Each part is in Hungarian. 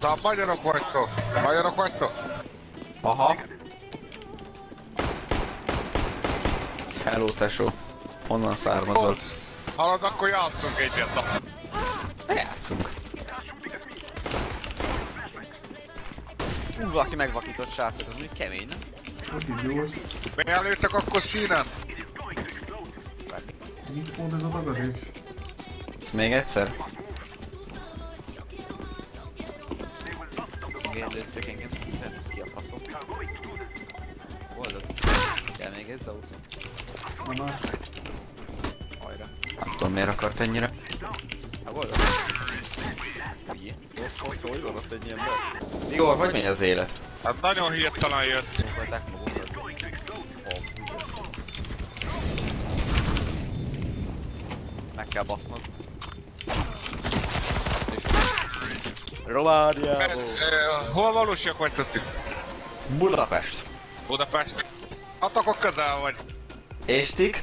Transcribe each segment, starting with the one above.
De magyarok vagytok! Magyarok vagytok? Aha. Hello, tesó. Honnan származol? Halad, akkor játszunk egyet. Játszunk. Ú, valaki megvakított srácok, az úgy kemény, nem? Hogy így jó, Mi előttek akkor színen? mit mond ez a tagadék? Ez még egyszer? Igen, lőttök engem szíven, ez ki a faszom. Boldog. Kell még ez Zeus? Na már, Hajra. Nem tudom miért akart ennyire. Hát boldog. Hülye. Ott szó, hogy van ott egy ember? Igor, hogy megy az élet? Hát nagyon hirtelen jött. Fogadták magukat. Ó, Meg kell basznod. Romániából! Eh, Hol valósiak vagytok? Budapest. Budapest? Hát akkor közel vagy. És tik?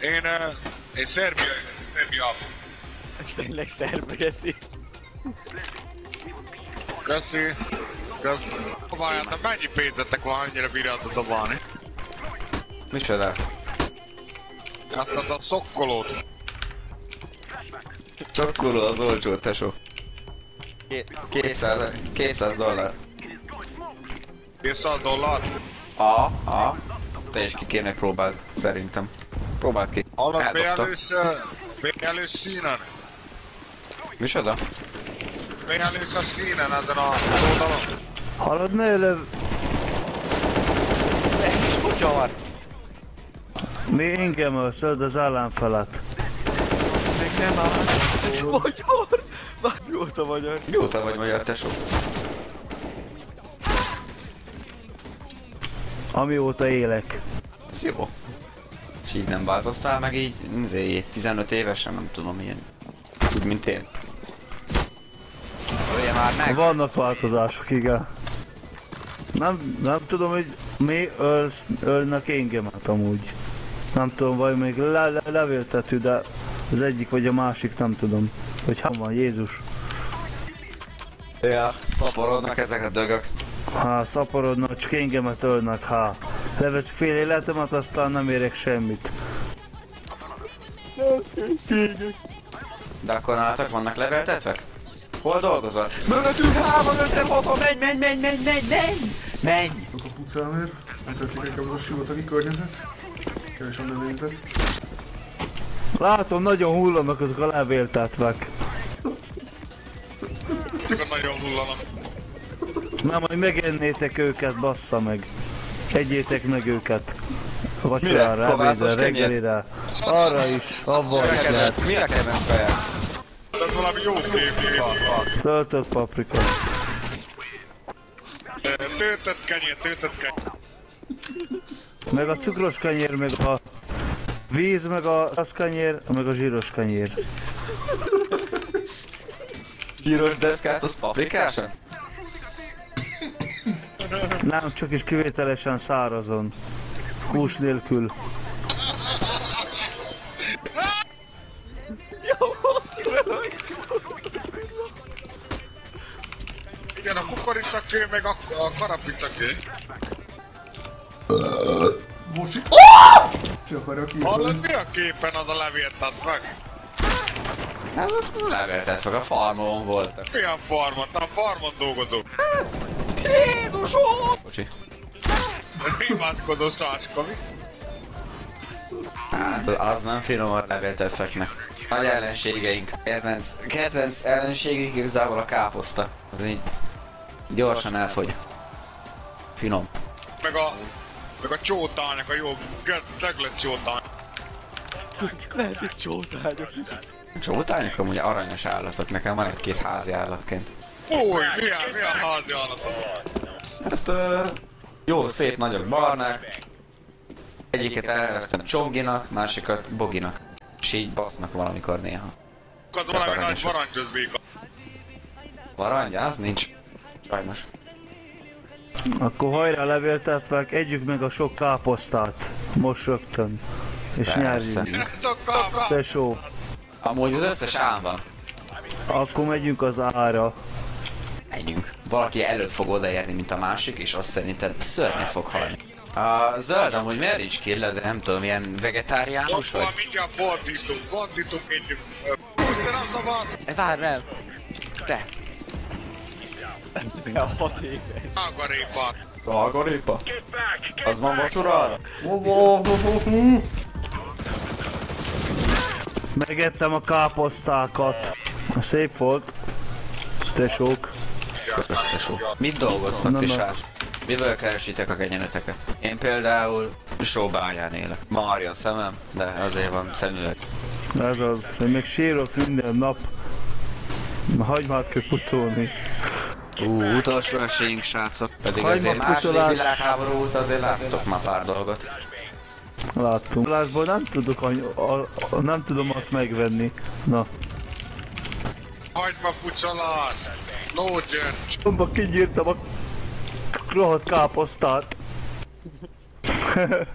Én, eh, én Szerbia, Szerbia. És tényleg szerbe geszi. Köszi. Köszi. Várjál, de mennyi pénzetek van, annyira bírjátok dobálni? Micsoda? Ezt az a szokkolót. Csokkoló az olcsó, tesó. Két. 200, 200 dollár. 200 dollár. A, a. Te is ki kéne próbáld, szerintem. Próbáld ki. Hallod, mi Eldobta. elősz, eh, mi elősz színen? Micsoda? Mi elősz a színen ezen a oldalon? Hallod, ne löv... Ez is magyar! Mi engem ölszöd az ellenfelet. Még nem áll. Ez is magyar! Már mióta magyar? Mióta vagy magyar, tesó? Amióta élek. Ez jó. És így nem változtál meg így, izé, 15 évesen, nem tudom, ilyen. Úgy, mint én. Ölje már meg! Vannak változások, igen. Nem, nem tudom, hogy mi ölsz, ölnek engemet amúgy. Nem tudom, vagy még le, le, levéltető, de az egyik vagy a másik, nem tudom. Hogy ha van, Jézus. Ja, szaporodnak ezek a dögök. Ha szaporodnak, csak engemet ölnek, ha. Levesz fél életemet, aztán nem érek semmit. De akkor nálatok vannak leveltetvek? Hol dolgozol? Mögöttünk hárman, öten, haton, menj, menj, menj, menj, menj, menj! Menj! a kapucámér. Nem tetszik nekem az a sivatagi környezet. Kevés a növényzet. Látom, nagyon hullanak azok a levéltetvek. Hullanak. Már majd megennétek őket, bassza meg. Egyétek meg őket. Vacsorára, ebédre, reggelire. Arra is, abban is lehet. Mi a kedvenc kaját? Ez valami jó kép. Töltött paprika. Töltött kenyér, töltött kenyér. Meg a cukros kenyér, meg a víz, meg a az kenyér, meg a zsíros kenyér. Piros deszkát, az paprikásan? Nem, csak is kivételesen szárazon. Hús nélkül. Igen, a kukoricakő, meg a, a karapicakő. Bocsi. Ki akarja ki? Hallod, mi a képen az a levéltet meg? Hát az leveltetvek, a farmon voltak. Milyen farmon? Na, a farmon dolgozok. Jézusom! Bocsi. Imádkozó szácska, mi? Hát az nem finom a leveltetveknek. Nagy ellenségeink. Kedvenc, kedvenc ellenségünk igazából a káposzta. Az így gyorsan elfogy. Finom. Meg a... Meg a csótányok, a jó teglet csótány. Lehet itt csótányok is. Csótányok amúgy aranyos állatok, nekem van egy-két házi állatként. Új, milyen, milyen házi állatok? Hát ö, jó, szép nagyok barnák. Egyiket elneveztem Csonginak, másikat Boginak. És így basznak valamikor néha. Akad valami nagy aranyosok. varangyözbéka. Varangy, az nincs. Sajnos. Akkor hajrá levéltetvek, együk meg a sok káposztát. Most rögtön. És Persze. nyerjünk. Tesó, Amúgy az összes ám van. akkor megyünk az ára. valaki előbb fog odaérni, mint a másik, és azt szerinted szörnye fog halni. A zöld amúgy miért nincs kill, de nem tudom, ilyen vegetáriánus Ott van, vagy? mindjárt fordítunk, fordítunk egy... Pusztán azt a vasz! E, Várj, nem! Te! Ez milyen hat éve. Ágarépát! Algoritma? Az van vacsorára? Megettem a káposztákat. Szép volt. Tesók. Tesó. Mit dolgoztak, Na, ti srác? Mivel keresitek a kenyereteket? Én például sóbányán élek. Marja a szemem, de azért van szemüveg. Ez az. Én még sírok minden nap. Hagymát kell pucolni. Ú, utolsó esélyünk, srácok. Pedig Hagyma azért második pucolás. világháború óta azért láttok már pár dolgot. Láttunk. Lásból nem tudok, any- a, a, nem tudom azt megvenni. Na. Hagyma pucolás! No gyöngy! Abba kinyírtam a rohadt káposztát.